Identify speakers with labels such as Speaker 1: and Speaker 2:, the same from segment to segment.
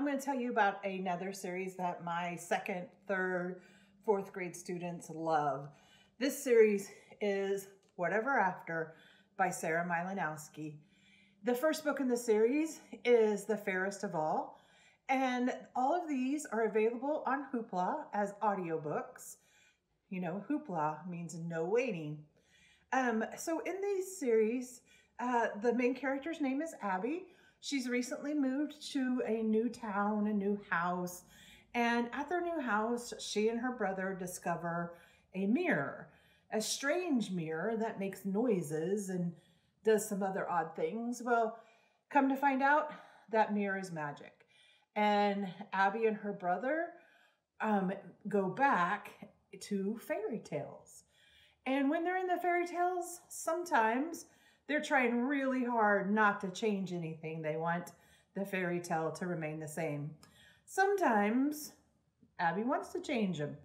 Speaker 1: I'm going to tell you about another series that my second, third, fourth grade students love. This series is Whatever After by Sarah Mlynowski. The first book in the series is The Fairest of All, and all of these are available on Hoopla as audiobooks. You know, Hoopla means no waiting. Um, so in these series, uh, the main character's name is Abby. She's recently moved to a new town, a new house, and at their new house, she and her brother discover a mirror, a strange mirror that makes noises and does some other odd things. Well, come to find out, that mirror is magic. And Abby and her brother um, go back to fairy tales. And when they're in the fairy tales, sometimes they're trying really hard not to change anything. They want the fairy tale to remain the same. Sometimes Abby wants to change them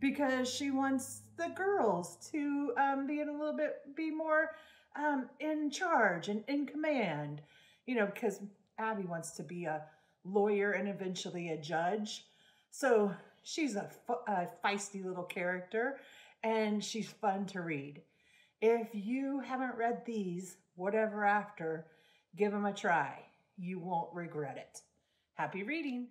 Speaker 1: because she wants the girls to um, be a little bit, be more um, in charge and in command, you know, because Abby wants to be a lawyer and eventually a judge. So she's a, a feisty little character and she's fun to read. If you haven't read these, whatever after, give them a try. You won't regret it. Happy reading.